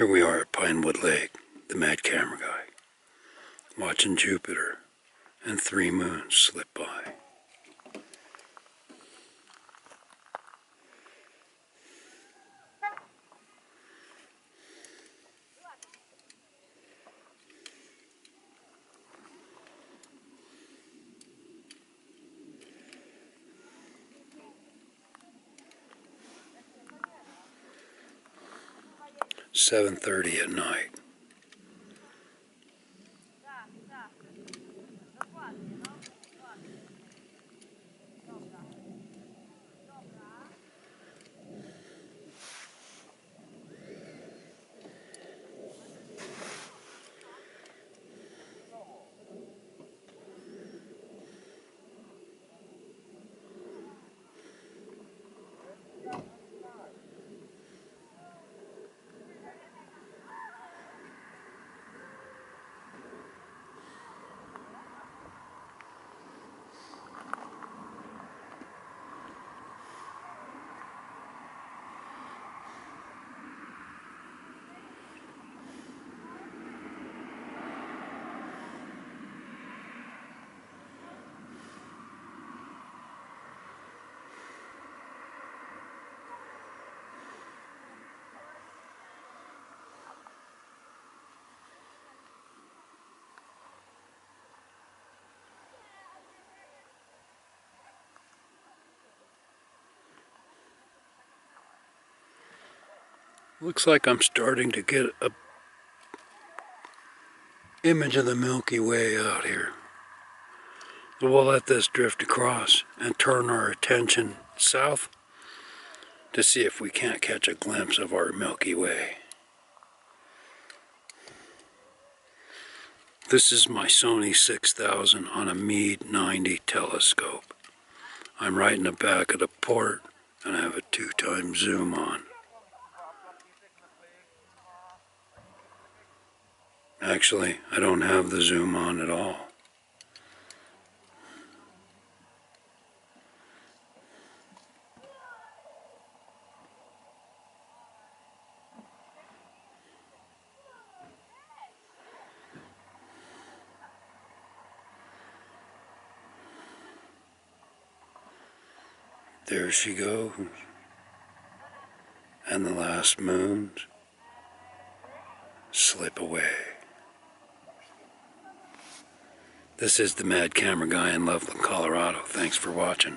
Here we are at Pinewood Lake, the mad camera guy, watching Jupiter and three moons slip by. Seven thirty at night. Looks like I'm starting to get a image of the Milky Way out here. We'll let this drift across and turn our attention south to see if we can't catch a glimpse of our Milky Way. This is my Sony 6000 on a Meade 90 telescope. I'm right in the back of the port and I have a two time zoom on. Actually, I don't have the zoom on at all. There she goes. And the last moons slip away. This is the Mad Camera Guy in Loveland, Colorado. Thanks for watching.